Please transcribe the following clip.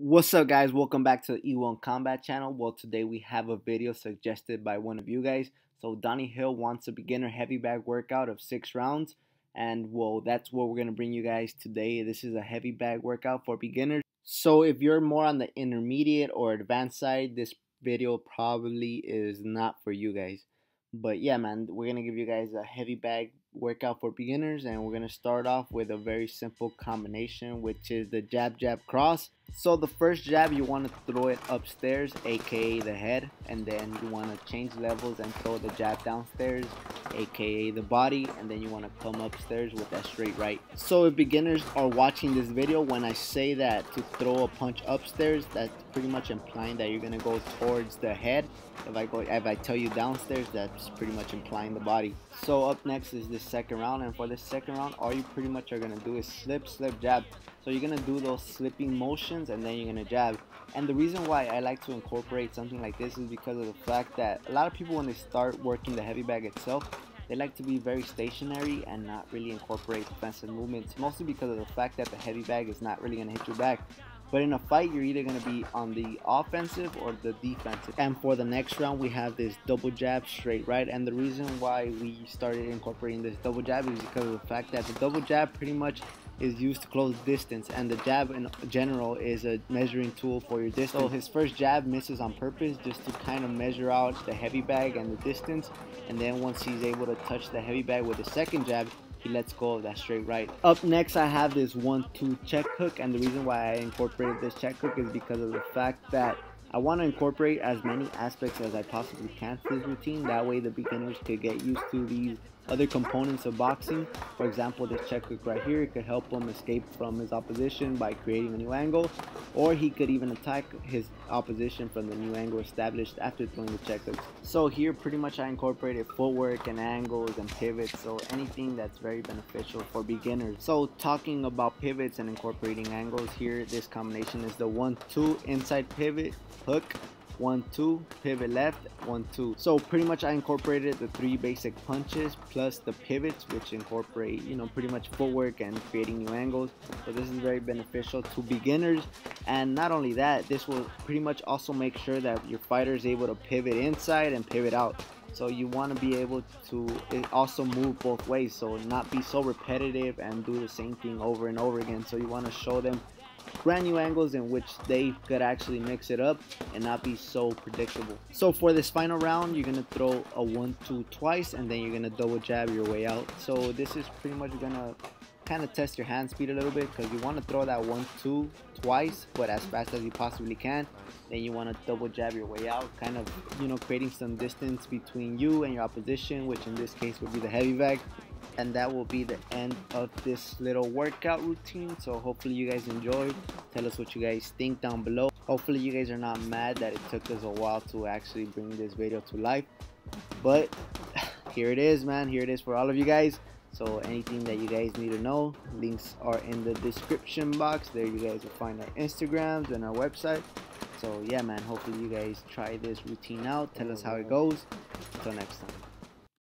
What's up guys, welcome back to the E1 Combat channel. Well today we have a video suggested by one of you guys. So Donnie Hill wants a beginner heavy bag workout of 6 rounds and well that's what we're going to bring you guys today. This is a heavy bag workout for beginners. So if you're more on the intermediate or advanced side, this video probably is not for you guys. But yeah man, we're going to give you guys a heavy bag workout for beginners and we're going to start off with a very simple combination which is the jab jab cross. So the first jab you want to throw it upstairs aka the head and then you want to change levels and throw the jab downstairs aka the body and then you want to come upstairs with that straight right. So if beginners are watching this video when I say that to throw a punch upstairs that's pretty much implying that you're gonna go towards the head. If I go if I tell you downstairs that's pretty much implying the body. So up next is this second round and for the second round all you pretty much are gonna do is slip slip jab. So you're gonna do those slipping motions and then you're gonna jab. And the reason why I like to incorporate something like this is because of the fact that a lot of people when they start working the heavy bag itself they like to be very stationary and not really incorporate defensive movements mostly because of the fact that the heavy bag is not really going to hit your back but in a fight, you're either going to be on the offensive or the defensive. And for the next round, we have this double jab straight right. And the reason why we started incorporating this double jab is because of the fact that the double jab pretty much is used to close distance and the jab in general is a measuring tool for your distance. So his first jab misses on purpose just to kind of measure out the heavy bag and the distance and then once he's able to touch the heavy bag with the second jab lets go that straight right. Up next, I have this one-two check hook, and the reason why I incorporated this check hook is because of the fact that I want to incorporate as many aspects as I possibly can to this routine. That way, the beginners could get used to these other components of boxing. For example, this check hook right here could help him escape from his opposition by creating a new angle, or he could even attack his opposition from the new angle established after throwing the check hooks. So here pretty much I incorporated footwork and angles and pivots, so anything that's very beneficial for beginners. So talking about pivots and incorporating angles here, this combination is the 1-2 inside pivot hook one two pivot left one two. So pretty much i incorporated the three basic punches plus the pivots which incorporate you know pretty much footwork and creating new angles. So this is very beneficial to beginners. And not only that this will pretty much also make sure that your fighter is able to pivot inside and pivot out. So you want to be able to also move both ways. So not be so repetitive and do the same thing over and over again. So you want to show them brand new angles in which they could actually mix it up and not be so predictable. So for this final round, you're to throw a 1-2 twice and then you're to double jab your way out. So this is pretty much to kind of test your hand speed a little bit because you want to throw that 1-2 twice but as fast as you possibly can. Then you want to double jab your way out, kind of, you know, creating some distance between you and your opposition, which in this case would be the heavy bag and that will be the end of this little workout routine. So hopefully you guys enjoyed. Tell us what you guys think down below. Hopefully you guys are not mad that it took us a while to actually bring this video to life. But here it is man. Here it is for all of you guys. So anything that you guys need to know links are in the description box. There you guys will find our instagrams and our website. So yeah man. Hopefully you guys try this routine out. Tell us how it goes. Until next time